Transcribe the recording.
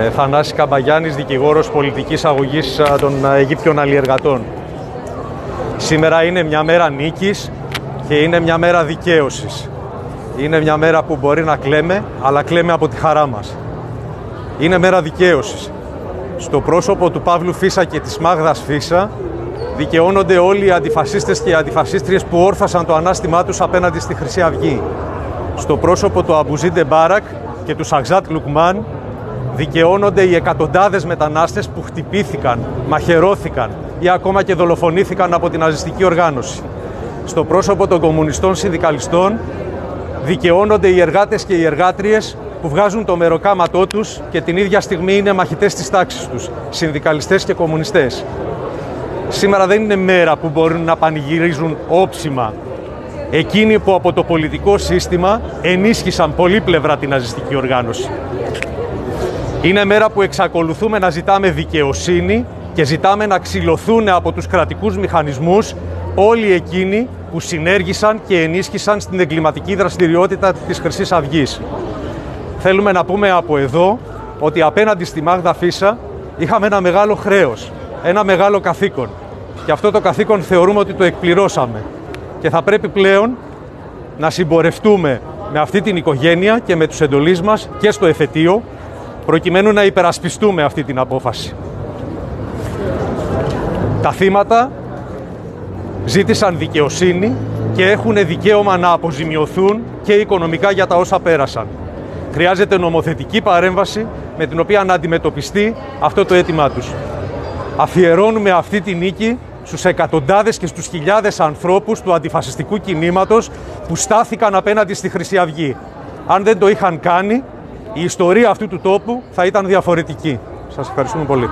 Ε, Θανάσης Καμπαγιάννης, δικηγόρος πολιτικής αγωγής των Αιγύπτιων αλλιεργατών. Σήμερα είναι μια μέρα νίκης και είναι μια μέρα δικαίωσης. Είναι μια μέρα που μπορεί να κλαίμε, αλλά κλαίμε από τη χαρά μας. Είναι μέρα δικαίωσης. Στο πρόσωπο του Παύλου Φίσα και της Μάγδας Φίσα δικαιώνονται όλοι οι αντιφασίστες και οι αντιφασίστριες που όρθασαν το ανάστημά τους απέναντι στη Χρυσή Αυγή. Στο πρόσωπο του Αμπουζίντε Μπάρακ και του Σαγζάτ Λουκμάν δικαιώνονται οι εκατοντάδες μετανάστες που χτυπήθηκαν, μαχαιρώθηκαν ή ακόμα και δολοφονήθηκαν από την ναζιστική οργάνωση. Στο πρόσωπο των κομμουνιστών συνδικαλιστών δικαιώνονται οι εργάτες και οι εργάτριες που βγάζουν το μεροκάματό τους και την ίδια στιγμή είναι μαχητές της τάξης τους, συνδικαλιστές και κομμουνιστές. Σήμερα δεν είναι μέρα που μπορούν να πανηγυρίζουν όψιμα εκείνοι που από το πολιτικό σύστημα ενίσχυσαν πολύπλευρα την ναζιστική οργάνωση. Είναι μέρα που εξακολουθούμε να ζητάμε δικαιοσύνη και ζητάμε να ξυλωθούν από τους κρατικούς μηχανισμούς όλοι εκείνοι που συνέργησαν και ενίσχυσαν στην εγκληματική δραστηριότητα της χρυσής αυγής. Θέλουμε να πούμε από εδώ ότι απέναντι στη Μάγδα Φίσα είχαμε ένα μεγάλο χρέος, ένα μεγάλο καθήκον. Και αυτό το καθήκον θεωρούμε ότι το εκπληρώσαμε. Και θα πρέπει πλέον να συμπορευτούμε με αυτή την οικογένεια και με τους εντολείς μας και στο εφετείο, προκειμένου να υπερασπιστούμε αυτή την απόφαση. Τα θύματα ζήτησαν δικαιοσύνη και έχουν δικαίωμα να αποζημιωθούν και οικονομικά για τα όσα πέρασαν. Χρειάζεται νομοθετική παρέμβαση με την οποία να αντιμετωπιστεί αυτό το αίτημά τους. Αφιερώνουμε αυτή τη νίκη στους εκατοντάδες και στους χιλιάδες ανθρώπους του αντιφασιστικού κινήματος που στάθηκαν απέναντι στη Χρυσή Αυγή. Αν δεν το είχαν κάνει, η ιστορία αυτού του τόπου θα ήταν διαφορετική. Σας ευχαριστούμε πολύ.